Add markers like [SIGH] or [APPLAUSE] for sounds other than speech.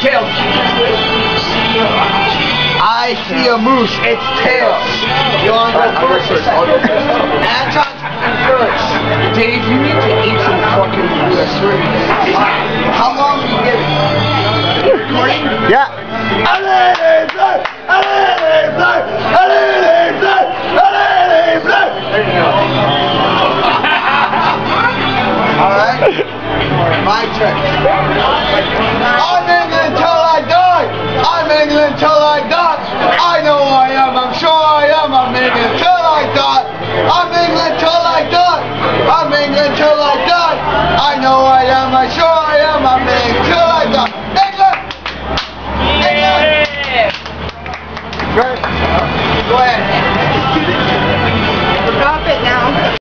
tail. I see a moose. It's tail. You want to go first? Anton's first. Dave, you need to eat some fucking moose. How long are you getting? Recording? Yeah. There you go. All right. My turn. [LAUGHS] I know I am, I sure I am, I'm in good. England! England! Yeah. Go ahead.